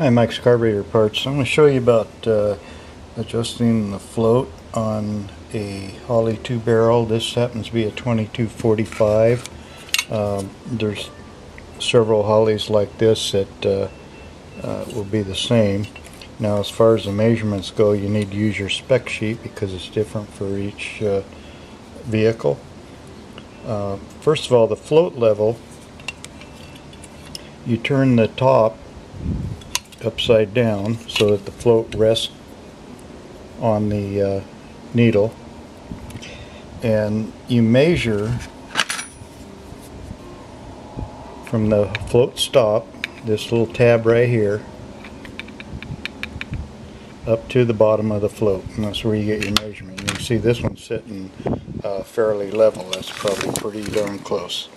Hi, Mike's Carburetor Parts. I'm going to show you about uh, adjusting the float on a Holley 2 barrel. This happens to be a 2245. Um, there's several Holleys like this that uh, uh, will be the same. Now as far as the measurements go you need to use your spec sheet because it's different for each uh, vehicle. Uh, first of all the float level you turn the top upside down so that the float rests on the uh, needle. And you measure from the float stop this little tab right here up to the bottom of the float. And that's where you get your measurement. You can see this one's sitting uh, fairly level. That's probably pretty darn close.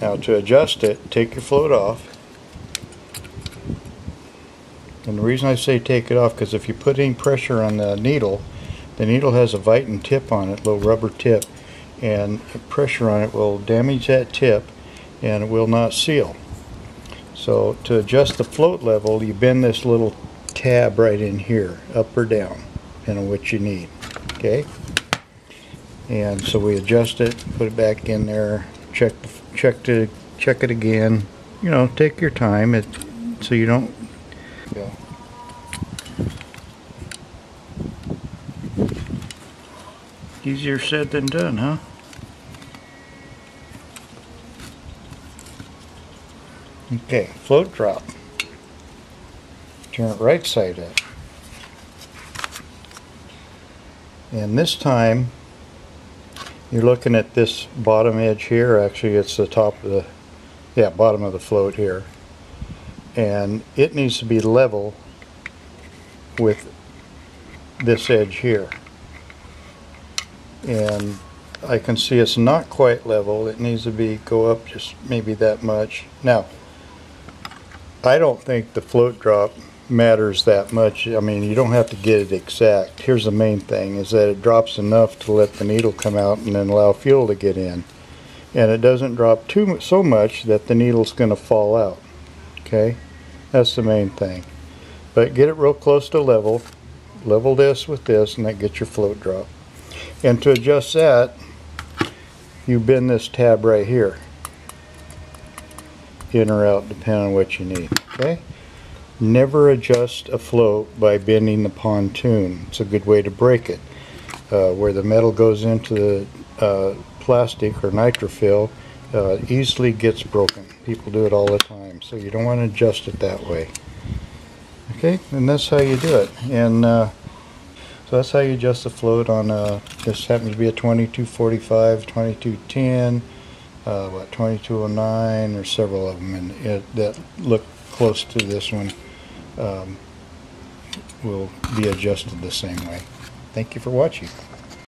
Now to adjust it take your float off and the reason I say take it off because if you put any pressure on the needle, the needle has a Viton tip on it, little rubber tip, and pressure on it will damage that tip and it will not seal. So to adjust the float level, you bend this little tab right in here, up or down, depending on what you need. Okay? And so we adjust it, put it back in there, check check to check it again. You know, take your time it so you don't. Easier said than done, huh? Okay, float drop. Turn it right side up. And this time, you're looking at this bottom edge here. Actually, it's the top of the, yeah, bottom of the float here and it needs to be level with this edge here and I can see it's not quite level. It needs to be go up just maybe that much. Now I don't think the float drop matters that much. I mean you don't have to get it exact. Here's the main thing is that it drops enough to let the needle come out and then allow fuel to get in. And it doesn't drop too so much that the needle's going to fall out okay? That's the main thing. But get it real close to level. Level this with this and that gets your float drop and to adjust that you bend this tab right here in or out depending on what you need okay never adjust a float by bending the pontoon it's a good way to break it uh, where the metal goes into the uh, plastic or Nitrophyl uh, easily gets broken. People do it all the time, so you don't want to adjust it that way. Okay, and that's how you do it. And uh, so that's how you adjust the float on, uh, this happens to be a 2245, 2210, uh, what, 2209, or several of them and it, that look close to this one um, will be adjusted the same way. Thank you for watching.